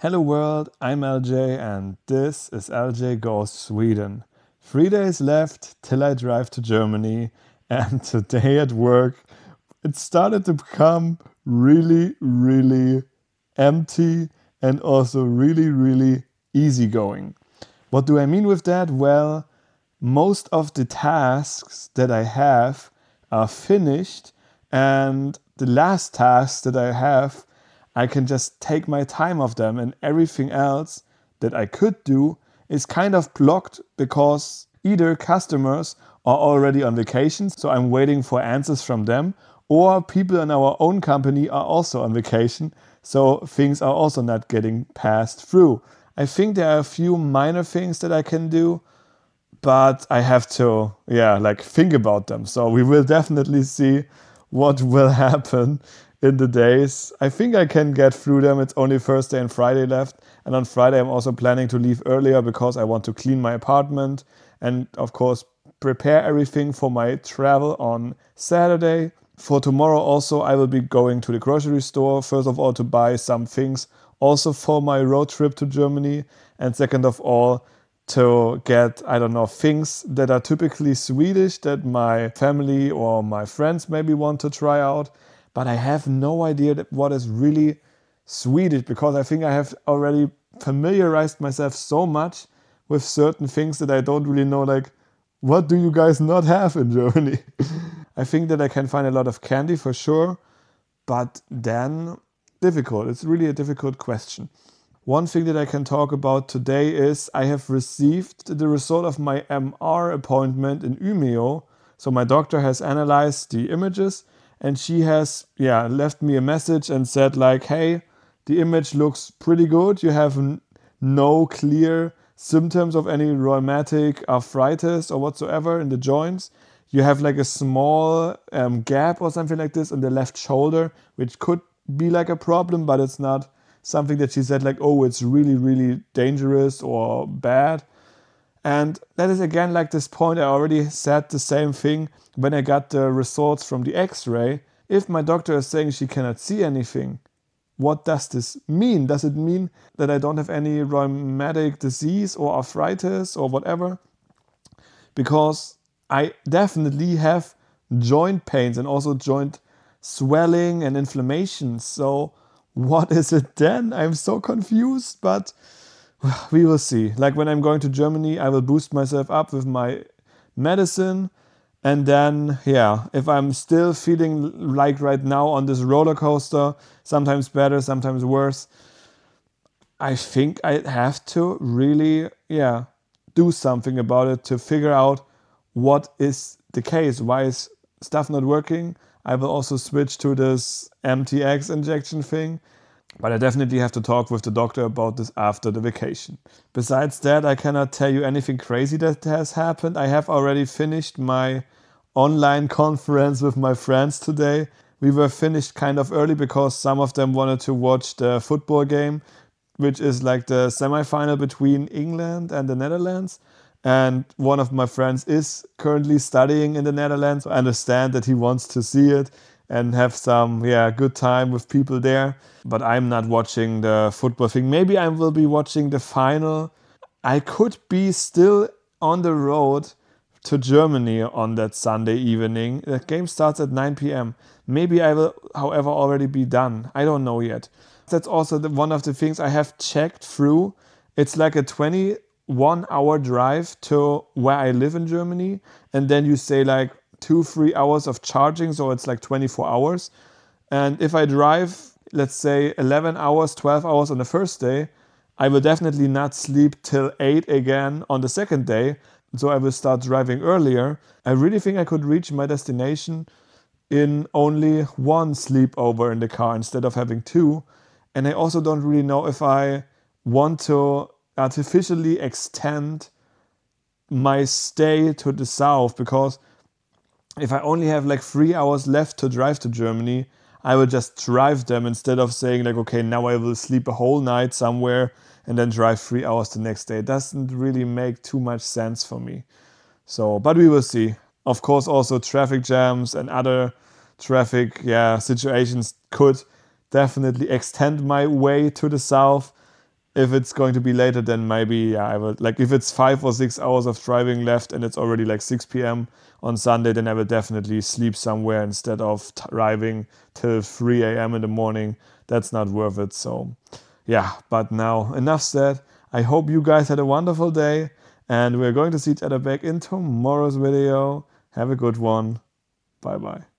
Hello world, I'm LJ and this is LJ Goes Sweden. Three days left till I drive to Germany and today at work it started to become really, really empty and also really, really easygoing. What do I mean with that? Well, most of the tasks that I have are finished, and the last task that I have, I can just take my time of them, and everything else that I could do is kind of blocked because either customers are already on vacation, so I'm waiting for answers from them, or people in our own company are also on vacation, so things are also not getting passed through. I think there are a few minor things that I can do, but I have to, yeah, like think about them. So we will definitely see what will happen in the days. I think I can get through them. It's only Thursday and Friday left. And on Friday, I'm also planning to leave earlier because I want to clean my apartment and, of course, prepare everything for my travel on Saturday. For tomorrow, also, I will be going to the grocery store, first of all, to buy some things also for my road trip to Germany. And second of all, to get, I don't know, things that are typically Swedish that my family or my friends maybe want to try out. But I have no idea what is really Swedish because I think I have already familiarized myself so much with certain things that I don't really know, like, what do you guys not have in Germany? I think that I can find a lot of candy for sure, but then difficult. It's really a difficult question. One thing that I can talk about today is I have received the result of my MR appointment in Umeå. So my doctor has analyzed the images and she has yeah left me a message and said like hey the image looks pretty good. You have no clear symptoms of any rheumatic arthritis or whatsoever in the joints. You have like a small um, gap or something like this in the left shoulder which could be like a problem but it's not something that she said like oh it's really really dangerous or bad and that is again like this point i already said the same thing when i got the results from the x-ray. If my doctor is saying she cannot see anything what does this mean? Does it mean that i don't have any rheumatic disease or arthritis or whatever? Because i definitely have joint pains and also joint swelling and inflammation. So what is it then? I'm so confused, but we will see. Like when I'm going to Germany, I will boost myself up with my medicine. And then, yeah, if I'm still feeling like right now on this roller coaster, sometimes better, sometimes worse, I think I have to really, yeah, do something about it to figure out what is the case. Why is stuff not working? I will also switch to this MTX injection thing. But I definitely have to talk with the doctor about this after the vacation. Besides that, I cannot tell you anything crazy that has happened. I have already finished my online conference with my friends today. We were finished kind of early because some of them wanted to watch the football game, which is like the semi-final between England and the Netherlands. And one of my friends is currently studying in the Netherlands. I understand that he wants to see it and have some yeah good time with people there. But I'm not watching the football thing. Maybe I will be watching the final. I could be still on the road to Germany on that Sunday evening. The game starts at 9 p.m. Maybe I will, however, already be done. I don't know yet. That's also the, one of the things I have checked through. It's like a 20 one hour drive to where I live in Germany, and then you say like two, three hours of charging, so it's like 24 hours. And if I drive, let's say 11 hours, 12 hours on the first day, I will definitely not sleep till 8 again on the second day. So I will start driving earlier. I really think I could reach my destination in only one sleepover in the car instead of having two. And I also don't really know if I want to artificially extend my stay to the south because if I only have like three hours left to drive to Germany, I will just drive them instead of saying like, okay, now I will sleep a whole night somewhere and then drive three hours the next day. It doesn't really make too much sense for me. So, but we will see. Of course, also traffic jams and other traffic yeah situations could definitely extend my way to the south if it's going to be later, then maybe yeah, I will like if it's five or six hours of driving left and it's already like 6 p.m. on Sunday, then I will definitely sleep somewhere instead of driving till 3 a.m. in the morning. That's not worth it. So yeah, but now enough said. I hope you guys had a wonderful day and we're going to see each other back in tomorrow's video. Have a good one. Bye bye.